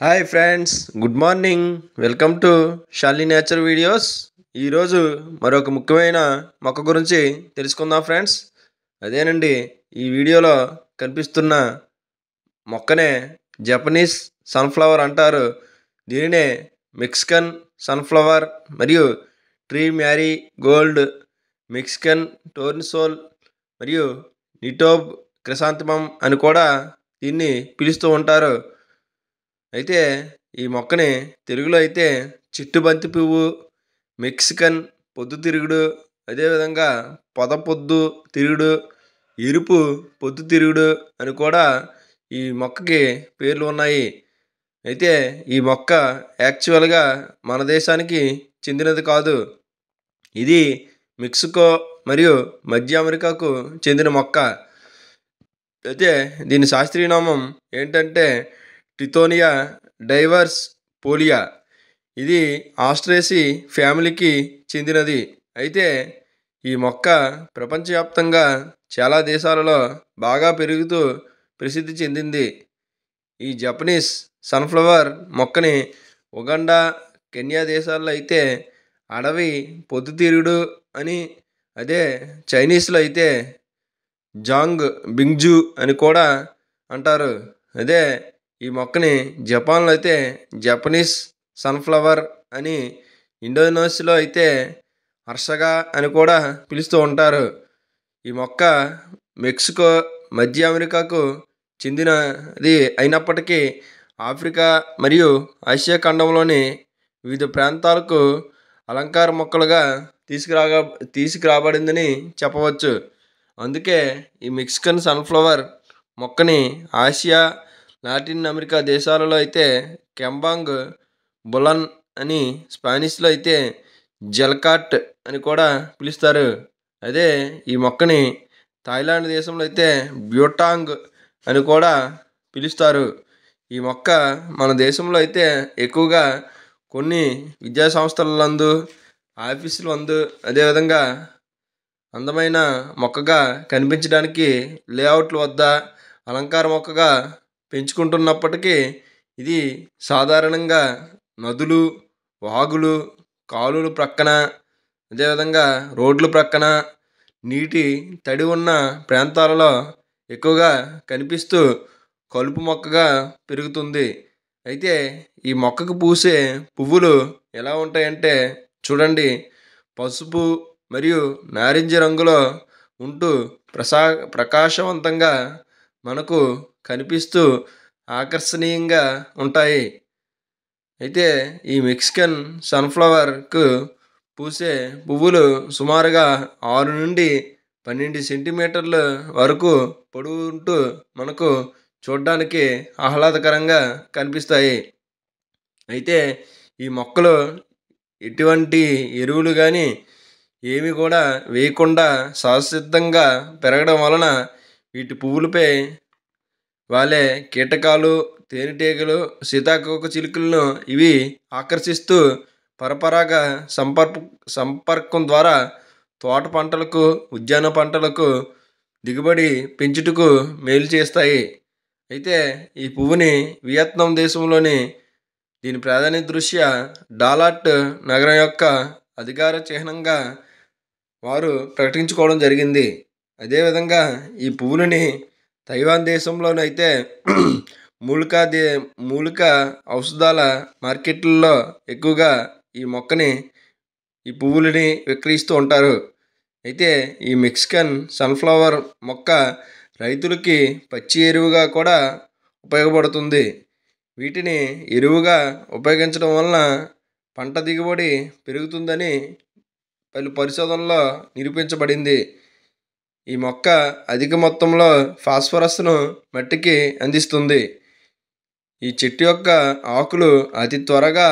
Hi friends good morning welcome to Shali nature videos ఈరోజు మరొక ముఖ్యమైన మొక్క గురించి తెలుసుకుందాం ఫ్రెండ్స్ అదేనండి ఈ వీడియోలో కనిపిస్తున్న మొక్కనే జపనీస్ సన్ఫ్లవర్ అంటారు. దీనినే మెక్సికన్ సన్ఫ్లవర్ మరియు ట్రీ మ్యారీ గోల్డ్ మెక్సికన్ టోర్నిసోల్ మరియు నిటోబ్ క్రిసాంతిమం అని కూడా దీన్ని పిలుస్తూ ఉంటారు. అయితే ఈ మొక్కని తెలుగులో అయితే చిట్టుబంతి పువ్వు మెక్సికన్ పొద్దుతిరుగుడు అదేవిధంగా పొద పొద్దు తిరుగుడు ఎరుపు పొద్దు తిరుగుడు అని కూడా ఈ మొక్కకి పేర్లు ఉన్నాయి. అయితే ఈ మొక్క యాక్చువల్గా మన దేశానికి చెందినది కాదు. ఇది మెక్సికో మరియు మధ్య అమెరికాకు చెందిన మొక్క. అయితే దీని శాస్త్రీయ నామం ఏంటంటే టితోనియా డైవర్స్ పోలియా ఇది ఆస్ట్రేసి ఫ్యామిలీకి చెందినది. అయితే ఈ మొక్క ప్రపంచవ్యాప్తంగా చాలా దేశాలలో బాగా పెరుగుతూ ప్రసిద్ధి చెందింది. ఈ జపనీస్ సన్ఫ్లవర్ మొక్కని ఉగండా కెన్యా దేశాల్లో అయితే అడవి పొద్దుతిరుగుడు అని అదే చైనీస్లో అయితే జాంగ్ బింగ్జు అని కూడా అంటారు. అదే ఈ మొక్కని జపాన్లో అయితే జపనీస్ సన్ఫ్లవర్ అని ఇండోనేషియాలో అయితే హర్షగా అని కూడా పిలుస్తూ ఉంటారు. ఈ మొక్క మెక్సికో మధ్య అమెరికాకు చెందినది అయినప్పటికీ ఆఫ్రికా మరియు ఆసియా ఖండంలోని వివిధ ప్రాంతాలకు అలంకార మొక్కలుగా తీసుకురాగా తీసుకురాబడిందని చెప్పవచ్చు. అందుకే ఈ మెక్సికన్ సన్ఫ్లవర్ మొక్కని ఆసియా లాటిన్ అమెరికా దేశాలలో అయితే కెంబాంగ్ బులన్ అని స్పానిష్లో అయితే జల్కాట్ అని కూడా పిలుస్తారు. అదే ఈ మొక్కని థాయిలాండ్ దేశంలో అయితే బ్యూటాంగ్ అని కూడా పిలుస్తారు. ఈ మొక్క మన దేశంలో అయితే ఎక్కువగా కొన్ని విద్యా సంస్థలందు ఆఫీసుల నందు అదేవిధంగా అందమైన మొక్కగా కనిపించడానికి లేఅవుట్ల వద్ద అలంకార మొక్కగా పెంచుకుంటున్నప్పటికీ ఇది సాధారణంగా నదులు వాగులు కాలువలు ప్రక్కన అదేవిధంగా రోడ్లు ప్రక్కన నీటి తడి ఉన్న ప్రాంతాలలో ఎక్కువగా కనిపిస్తూ కలుపు మొక్కగా పెరుగుతుంది. అయితే ఈ మొక్కకు పూసే పువ్వులు ఎలా ఉంటాయంటే చూడండి. పసుపు మరియు నారింజ రంగులో ఉంటూ ప్రసా ప్రకాశవంతంగా మనకు కనిపిస్తూ ఆకర్షణీయంగా ఉంటాయి. అయితే ఈ మెక్సికన్ సన్ఫ్లవర్కు పూసే పువ్వులు సుమారుగా ఆరు నుండి పన్నెండు సెంటీమీటర్ల వరకు పొడవు ఉంటూ మనకు చూడడానికి ఆహ్లాదకరంగా కనిపిస్తాయి. అయితే ఈ మొక్కలు ఎటువంటి ఎరువులు కానీ ఏమి కూడా వేయకుండా సహసిద్ధంగా పెరగడం వలన వీటి పువ్వులపై వాళ్ళే కీటకాలు తేనెటీగలు సీతాకోక చిలుకలను ఇవి ఆకర్షిస్తూ పరపరాగ సంపర్క సంపర్కం ద్వారా తోట పంటలకు ఉద్యాన పంటలకు దిగుబడి పెంచుటకు మేలు చేస్తాయి. అయితే ఈ పువ్వుని వియత్నాం దేశంలోని దీని ప్రాధాన్య దృష్ట్యా డాలాట్ నగరం యొక్క అధికార చిహ్నంగా వారు ప్రకటించుకోవడం జరిగింది. అదేవిధంగా ఈ పువ్వులని తైవాన్ దేశంలోనైతే మూలికా దే మూలిక ఔషధాల మార్కెట్లలో ఎక్కువగా ఈ మొక్కని ఈ పువ్వులని విక్రయిస్తూ ఉంటారు. అయితే ఈ మెక్సికన్ సన్ఫ్లవర్ మొక్క రైతులకి పచ్చి ఎరువుగా కూడా ఉపయోగపడుతుంది. వీటిని ఎరువుగా ఉపయోగించడం వలన పంట దిగుబడి పెరుగుతుందని పలు పరిశోధనలో నిరూపించబడింది. ఈ మొక్క అధిక మొత్తంలో ఫాస్ఫరస్ను మట్టికి అందిస్తుంది. ఈ చెట్టు యొక్క ఆకులు అతి త్వరగా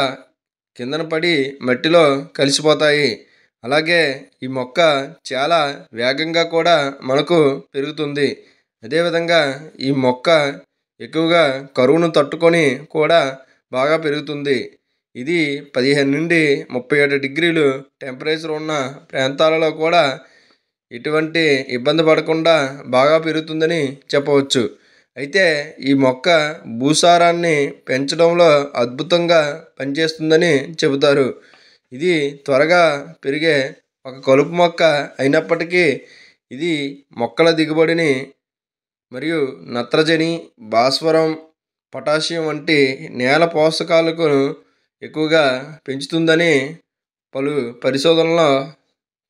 కిందన పడి మట్టిలో కలిసిపోతాయి. అలాగే ఈ మొక్క చాలా వేగంగా కూడా మనకు పెరుగుతుంది. అదేవిధంగా ఈ మొక్క ఎక్కువగా కరువును తట్టుకొని కూడా బాగా పెరుగుతుంది. ఇది పదిహేను నుండి ముప్పై ఏడు డిగ్రీలు టెంపరేచర్ ఉన్న ప్రాంతాలలో కూడా ఎటువంటి ఇబ్బంది పడకుండా బాగా పెరుగుతుందని చెప్పవచ్చు. అయితే ఈ మొక్క భూసారాన్ని పెంచడంలో అద్భుతంగా పనిచేస్తుందని చెబుతారు. ఇది త్వరగా పెరిగే ఒక కలుపు మొక్క అయినప్పటికీ ఇది మొక్కల దిగుబడిని మరియు నత్రజని భాస్వరం పొటాషియం వంటి నేల పోషకాలకు ఎక్కువగా పెంచుతుందని పలు పరిశోధనలో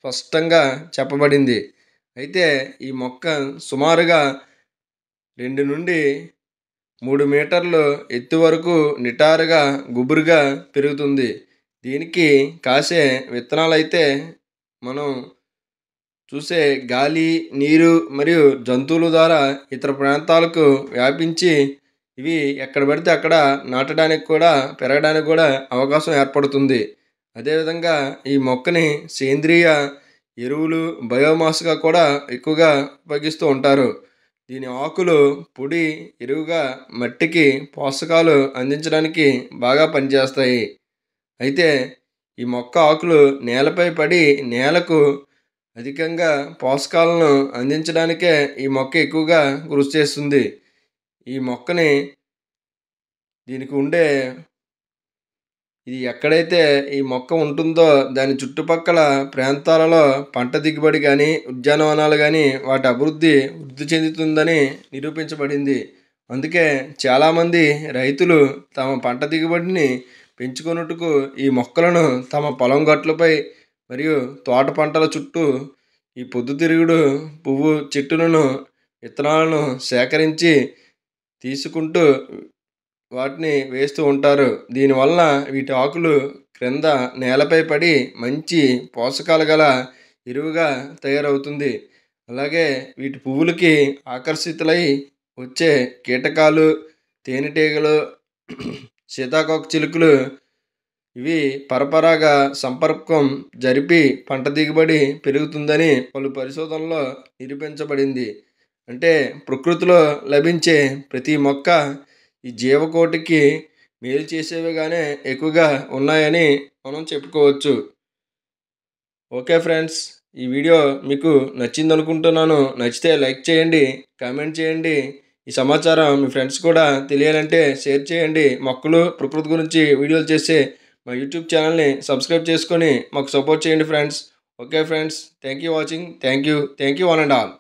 స్పష్టంగా చెప్పబడింది. అయితే ఈ మొక్క సుమారుగా రెండు నుండి మూడు మీటర్లు ఎత్తు వరకు నిటారుగా గుబురుగా పెరుగుతుంది దీనికి కాసే విత్తనాలు అయితే మనం చూసే గాలి నీరు మరియు జంతువుల ద్వారా ఇతర ప్రాంతాలకు వ్యాపించి ఇవి ఎక్కడ పడితే అక్కడ నాటడానికి కూడా పెరగడానికి కూడా అవకాశం ఏర్పడుతుంది. అదేవిధంగా ఈ మొక్కని సేంద్రియ ఎరువులు బయోమాస్గా కూడా ఎక్కువగా ఉపయోగిస్తూ ఉంటారు. దీని ఆకులు పొడి ఎరువుగా మట్టికి పోషకాలు అందించడానికి బాగా పనిచేస్తాయి. అయితే ఈ మొక్క ఆకులు నేలపై పడి నేలకు అధికంగా పోషకాలను అందించడానికే ఈ మొక్క ఎక్కువగా కృషి చేస్తుంది. ఈ మొక్కని దీనికి ఉండే ఇది ఎక్కడైతే ఈ మొక్క ఉంటుందో దాని చుట్టుపక్కల ప్రాంతాలలో పంట దిగుబడి కానీ ఉద్యానవనాలు కానీ వాటి అభివృద్ధి వృద్ధి చెందుతుందని నిరూపించబడింది. అందుకే చాలామంది రైతులు తమ పంట దిగుబడిని పెంచుకొనుటకు ఈ మొక్కలను తమ పొలం గట్లపై మరియు తోట పంటల చుట్టూ ఈ పొద్దుతిరుగుడు పువ్వు చెట్టులను విత్తనాలను సేకరించి తీసుకుంటూ వాటిని వేస్తూ ఉంటారు. దీనివల్ల వీటి ఆకులు క్రింద నేలపై పడి మంచి పోషకాలు గల ఎరువుగా తయారవుతుంది. అలాగే వీటి పువ్వులకి ఆకర్షితులై వచ్చే కీటకాలు తేనెటీగలు సీతాకోక చిలుకలు ఇవి పరపరాగ సంపర్కం జరిపి పంట దిగుబడి పెరుగుతుందని పలు పరిశోధనలో నిరూపించబడింది. అంటే ప్రకృతిలో లభించే ప్రతి మొక్క ఈ జీవకోటికి మేలు చేసేవిగానే ఎక్కువగా ఉన్నాయని మనం చెప్పుకోవచ్చు. ఓకే ఫ్రెండ్స్ ఈ వీడియో మీకు నచ్చింది అనుకుంటున్నాను నచ్చితే లైక్ చేయండి కామెంట్ చేయండి. ఈ సమాచారం మీ ఫ్రెండ్స్ కూడా తెలియాలంటే షేర్ చేయండి. మొక్కలు ప్రకృతి గురించి వీడియోలు చేసే మా యూట్యూబ్ ఛానల్ని సబ్స్క్రైబ్ చేసుకొని మాకు సపోర్ట్ చేయండి friends. Okay friends thank you watching. Thank you thank you one and all.